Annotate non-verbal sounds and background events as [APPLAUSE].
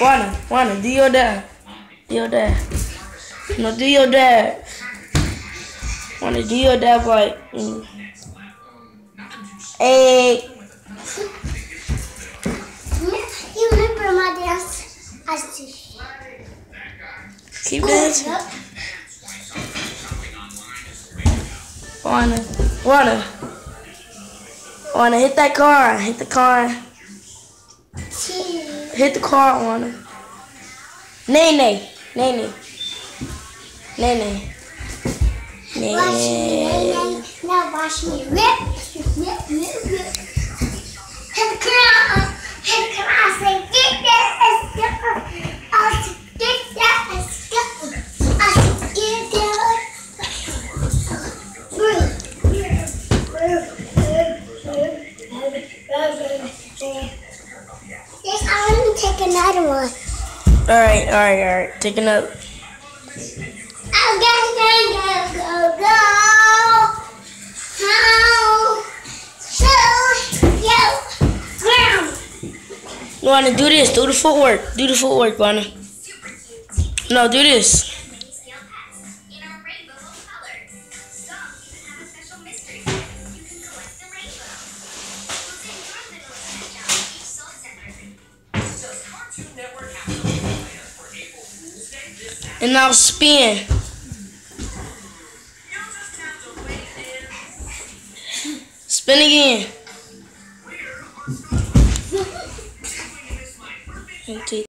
Wanna, wanna, do your dad. Do your dad. No, do your dad. Wanna do your dad like, mm. Hey. You remember my dance? I see. Keep dancing. Wanna, wanna. Wanna hit that car. Hit the car. Hit the car, wanna. Nay, nay. Nay, nay. Nay, nay. Nay. Nay, now watch me rip, rip, rip, rip. Hit the ground, hit the ground, I say, get that, let's go. I say, get that, let's go. I say, get that. Yes, I want to take another one. Alright, alright, alright. Take another. Oh, go, go, go, go, go. How? So, yo, ground. You wanna do this? Do the footwork. Do the footwork, wanna. No, do this. And now spin. Spin again. [LAUGHS]